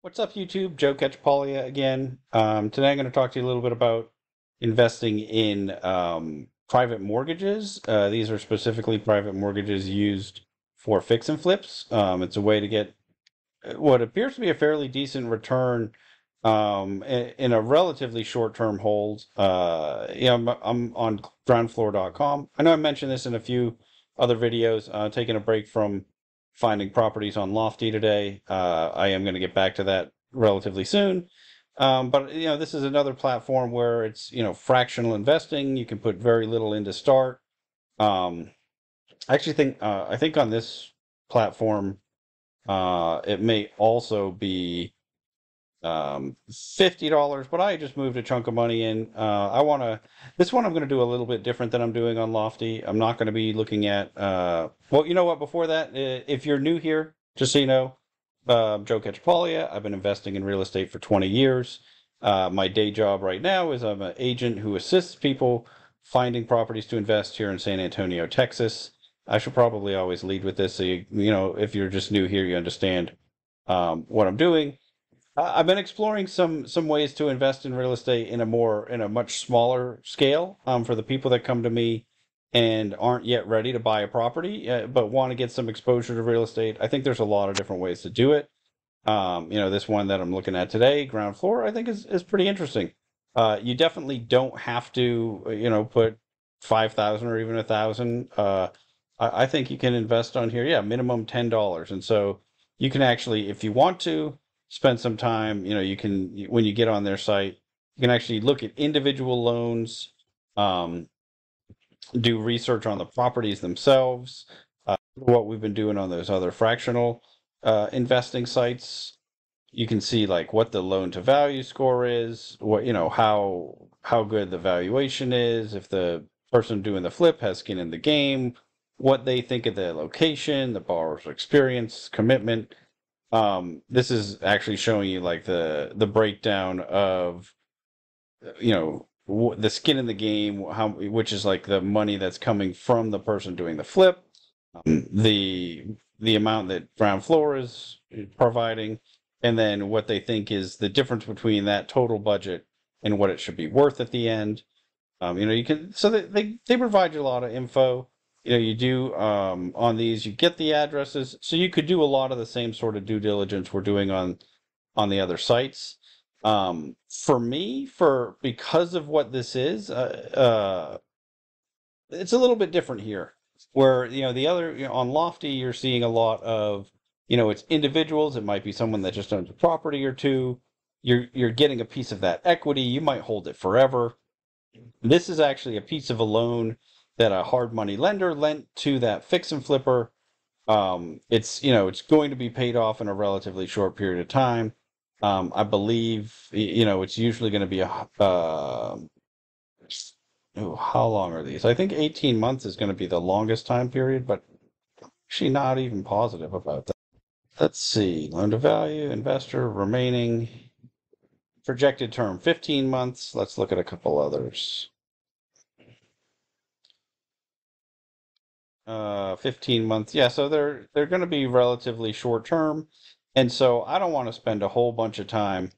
What's up, YouTube? Joe Cacciapaglia again. Um, today I'm going to talk to you a little bit about investing in um, private mortgages. Uh, these are specifically private mortgages used for fix and flips. Um, it's a way to get uh, what appears to be a fairly decent return um, in, in a relatively short-term hold. Uh, yeah, I'm, I'm on groundfloor.com. I know I mentioned this in a few other videos. Uh, taking a break from finding properties on Lofty today. Uh, I am going to get back to that relatively soon. Um, but you know, this is another platform where it's you know fractional investing. You can put very little in to start. Um, I actually think uh, I think on this platform, uh, it may also be um, fifty dollars, but I just moved a chunk of money in. Uh, I want to. This one I'm going to do a little bit different than I'm doing on Lofty. I'm not going to be looking at. Uh, well, you know what? Before that, if you're new here, just so you know, uh, Joe Cacciapaglia. I've been investing in real estate for 20 years. Uh, my day job right now is I'm an agent who assists people finding properties to invest here in San Antonio, Texas. I should probably always lead with this, so you, you know, if you're just new here, you understand um, what I'm doing. I've been exploring some some ways to invest in real estate in a more in a much smaller scale um, for the people that come to me and aren't yet ready to buy a property uh, but want to get some exposure to real estate. I think there's a lot of different ways to do it. Um, you know, this one that I'm looking at today, Groundfloor, I think is is pretty interesting. Uh, you definitely don't have to, uh, you know, put five thousand or even a thousand. Uh, I, I think you can invest on here, yeah, minimum ten dollars, and so you can actually, if you want to spend some time. You know, you can when you get on their site, you can actually look at individual loans, um, do research on the properties themselves. Uh, what we've been doing on those other fractional uh, investing sites, you can see like what the loan to value score is, what you know how how good the valuation is, if the person doing the flip has skin in the game, what they think of the location, the borrower's experience, commitment um, this is actually showing you like the the breakdown of you know w- the skin in the game, how which is like the money that's coming from the person doing the flip, um, the the amount that Groundfloor is providing, and then what they think is the difference between that total budget and what it should be worth at the end. Um, you know, you can so they, they they provide you a lot of info you know you do um, on these you get the addresses. So you could do a lot of the same sort of due diligence we're doing on on the other sites. Um, for me for because of what this is uh, uh, it's a little bit different here where you know the other you know, on lofty you're seeing a lot of you know it's individuals. It might be someone that just owns a property or two. You're you're getting a piece of that equity. You might hold it forever. This is actually a piece of a loan that a hard money lender lent to that fix and flipper. Um, it's you know it's going to be paid off in a relatively short period of time. Um, I believe you know it's usually going to be a. Uh, how long are these? I think eighteen months is going to be the longest time period, but actually not even positive about that. Let's see, loan to value, investor remaining projected term 15 months. Let's look at a couple others. Uh 15 months. Yeah so they're they're going to be relatively short term. And so i don't want to spend a whole bunch of time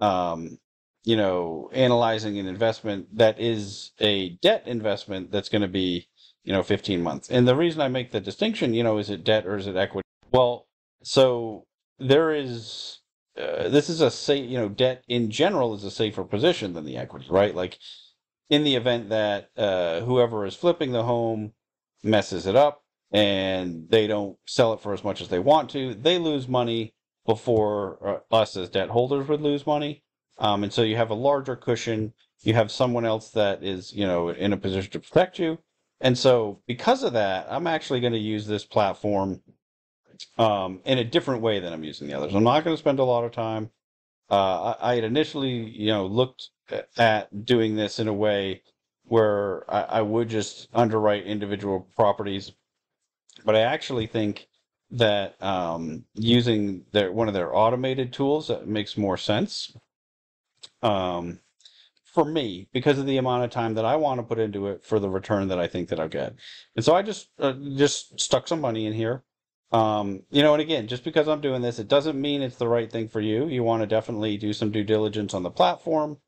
um you know analyzing an investment that is a debt investment that's going to be you know 15 months. And the reason i make the distinction you know is it debt or is it equity? Well so there is uh, this is a safe you know debt in general is a safer position than the equity right? Like in the event that uh, whoever is flipping the home messes it up and they don't sell it for as much as they want to, they lose money before uh, us as debt holders would lose money. Um, and so you have a larger cushion. You have someone else that is, you know, in a position to protect you. And so because of that, I'm actually going to use this platform um, in a different way than I'm using the others. I'm not going to spend a lot of time. Uh, I, I had initially, you know, looked at doing this in a way where I, I would just underwrite individual properties, but I actually think that um, using their one of their automated tools that makes more sense um, for me because of the amount of time that I want to put into it for the return that I think that I'll get. And so I just uh, just stuck some money in here. Um, you know, and again, just because I'm doing this, it doesn't mean it's the right thing for you. You want to definitely do some due diligence on the platform.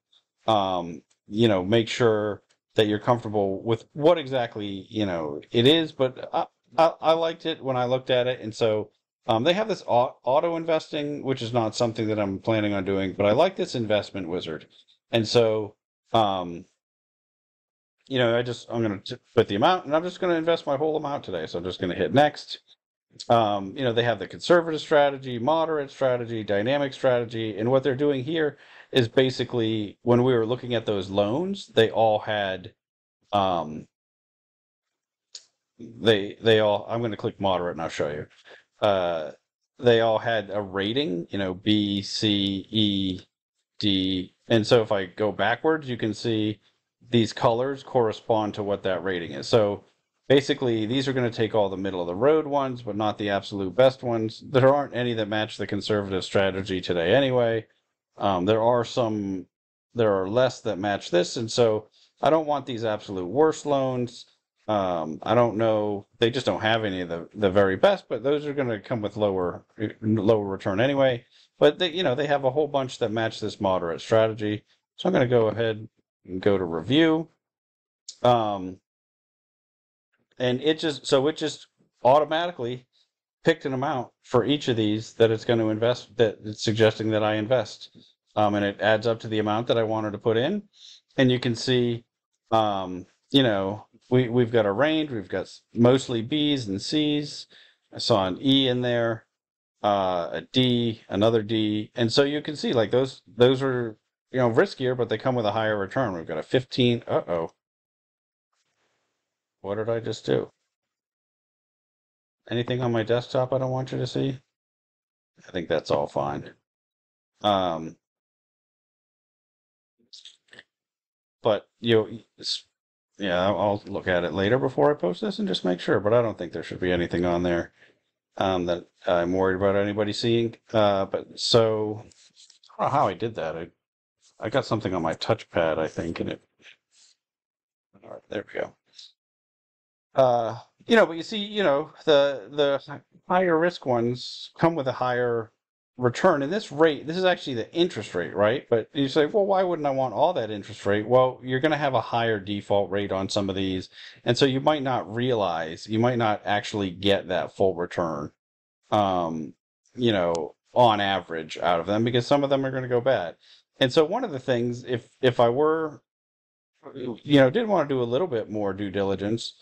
Um, you know, make sure that you're comfortable with what exactly you know it is. But I, I, I liked it when I looked at it, and so um, they have this auto investing, which is not something that I'm planning on doing, but I like this investment wizard, and so um, you know, I just I'm going to put the amount, and I'm just going to invest my whole amount today. So I'm just going to hit next um, you know, they have the conservative strategy, moderate strategy, dynamic strategy, and what they're doing here is basically when we were looking at those loans, they all had, um, they they all. I'm going to click moderate and I'll show you. Uh, they all had a rating, you know, B, C, E, D, and so if I go backwards, you can see these colors correspond to what that rating is. So basically these are going to take all the middle of the road ones, but not the absolute best ones. There aren't any that match the conservative strategy today anyway. Um, there are some, there are less that match this, and so I don't want these absolute worst loans. Um, I don't know. They just don't have any of the, the very best, but those are going to come with lower lower return anyway. But they, you know, they have a whole bunch that match this moderate strategy. So I'm going to go ahead and go to review. Um, and it just so it just automatically picked an amount for each of these that it's going to invest that it's suggesting that I invest. Um, and it adds up to the amount that I wanted to put in. And you can see, um, you know, we, we've got a range. We've got mostly B's and C's. I saw an E in there, uh, a D, another D. And so you can see like those, those are, you know, riskier, but they come with a higher return. We've got a 15. Uh-oh. What did I just do? Anything on my desktop I don't want you to see? I think that's all fine. Um, but you, yeah, I'll look at it later before I post this and just make sure. But I don't think there should be anything on there um, that I'm worried about anybody seeing. Uh, but so I don't know how I did that. I I got something on my touchpad, I think, and it. All right, there we go. Uh, you know, but you see, you know, the the higher risk ones come with a higher return. And this rate, this is actually the interest rate, right? But you say, well, why wouldn't I want all that interest rate? Well, you're going to have a higher default rate on some of these. And so you might not realize, you might not actually get that full return, um, you know, on average out of them because some of them are going to go bad. And so one of the things, if, if I were, you know, did want to do a little bit more due diligence,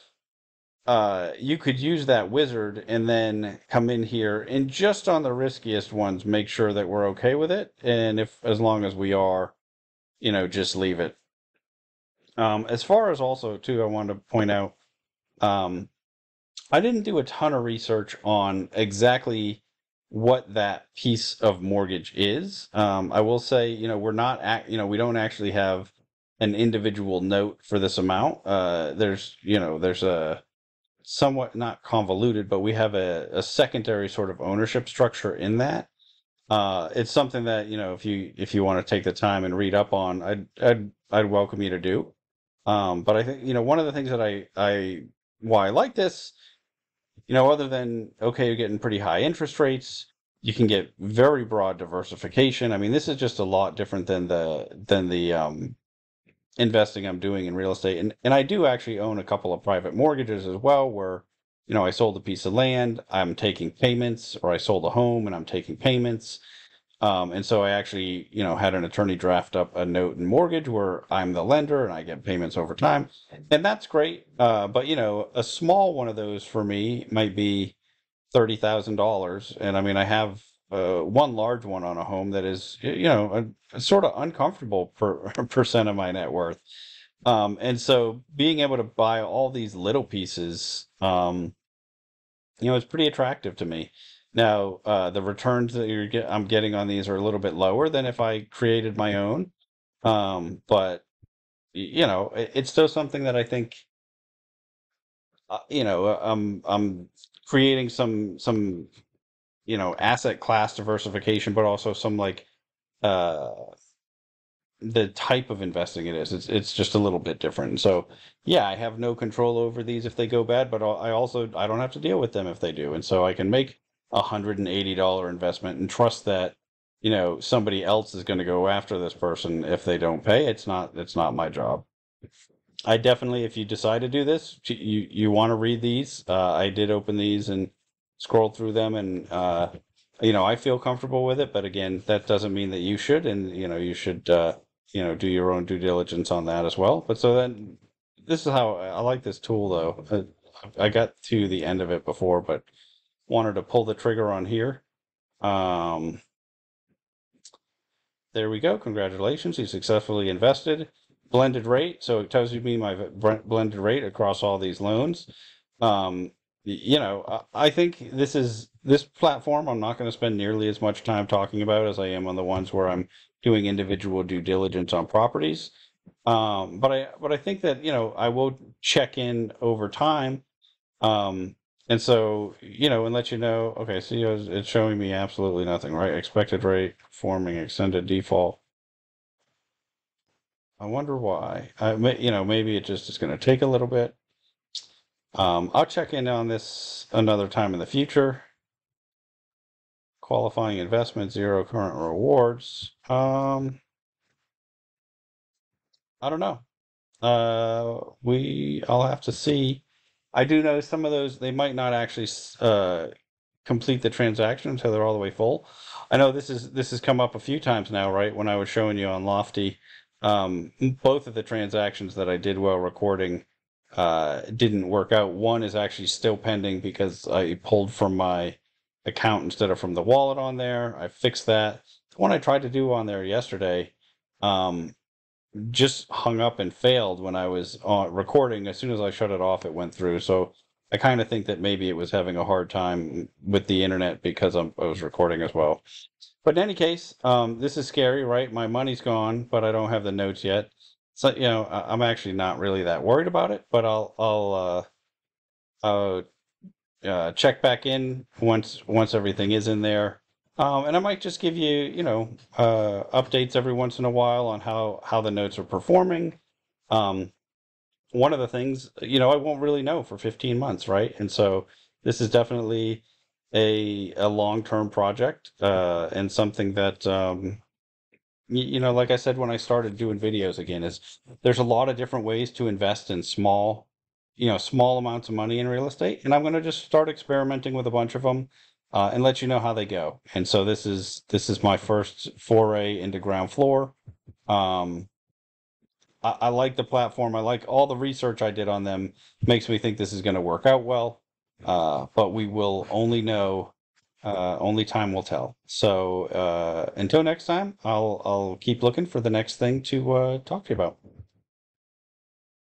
uh, you could use that wizard and then come in here and just on the riskiest ones, make sure that we're okay with it. And if, as long as we are, you know, just leave it. Um, as far as also too, I wanted to point out, um, I didn't do a ton of research on exactly what that piece of mortgage is. Um, I will say, you know, we're not, at, you know, we don't actually have an individual note for this amount. Uh, there's, you know, there's a, somewhat not convoluted, but we have a, a secondary sort of ownership structure in that. Uh, it's something that you know if you if you want to take the time and read up on, I'd I'd, I'd welcome you to do. Um, but I think you know one of the things that I I why I like this, you know, other than okay, you're getting pretty high interest rates, you can get very broad diversification. I mean, this is just a lot different than the than the um, investing I'm doing in real estate. And, and I do actually own a couple of private mortgages as well, where, you know, I sold a piece of land, I'm taking payments, or I sold a home and I'm taking payments. Um, and so I actually, you know, had an attorney draft up a note and mortgage where I'm the lender and I get payments over time. And that's great. Uh, but, you know, a small one of those for me might be $30,000. And I mean, I have uh, one large one on a home that is, you know, a, a sort of uncomfortable per percent of my net worth. Um, and so being able to buy all these little pieces, um, you know, it's pretty attractive to me. Now, uh, the returns that you're get, I'm getting on these are a little bit lower than if I created my own. Um, but you know, it, it's still something that I think, uh, you know, uh, I'm I'm creating some some you know asset class diversification, but also some like uh the type of investing it is. It's it's just a little bit different. So yeah, I have no control over these if they go bad, but I also I don't have to deal with them if they do, and so I can make a hundred and eighty dollar investment and trust that you know somebody else is going to go after this person if they don't pay. It's not it's not my job. I definitely, if you decide to do this, you you want to read these. Uh, I did open these and scrolled through them, and uh, you know I feel comfortable with it. But again, that doesn't mean that you should, and you know you should uh, you know do your own due diligence on that as well. But so then, this is how I like this tool though. Uh, I got to the end of it before, but wanted to pull the trigger on here. Um, there we go. Congratulations, you successfully invested blended rate. So it tells you me my blended rate across all these loans. Um, you know, I think this is this platform. I'm not going to spend nearly as much time talking about as I am on the ones where I'm doing individual due diligence on properties. Um, but I but I think that you know I will check in over time, um, and so you know and let you know. Okay, so it's showing me absolutely nothing, right? Expected rate, forming extended default. I wonder why. I you know, maybe it just is going to take a little bit. Um, I'll check in on this another time in the future. Qualifying investment, zero current rewards. Um, I don't know. Uh, we, I'll have to see. I do know some of those, they might not actually uh, complete the transaction until they're all the way full. I know this is this has come up a few times now, right? When I was showing you on Lofty, um, both of the transactions that I did while recording uh, didn't work out. One is actually still pending because I pulled from my account instead of from the wallet on there. I fixed that. The one I tried to do on there yesterday um, just hung up and failed when I was on recording. As soon as I shut it off, it went through. So I kind of think that maybe it was having a hard time with the internet because I'm, I was recording as well. But in any case, um, this is scary, right? My money's gone, but I don't have the notes yet. So you know, I- I'm actually not really that worried about it. But I'll I'll uh, uh, check back in once once everything is in there. Um, and I might just give you, you know, uh, updates every once in a while on how how the notes are performing. Um, one of the things, you know, I won't really know for 15 months, right? And so this is definitely a a long term project uh, and something that um, you know, like I said when I started doing videos again, is there's a lot of different ways to invest in small, you know, small amounts of money in real estate, and I'm going to just start experimenting with a bunch of them. Uh, and let you know how they go. And so this is this is my first foray into Groundfloor. Um, I, I like the platform. I like all the research I did on them. Makes me think this is going to work out well. Uh, but we will only know, uh, only time will tell. So uh, until next time, I'll I'll keep looking for the next thing to uh, talk to you about.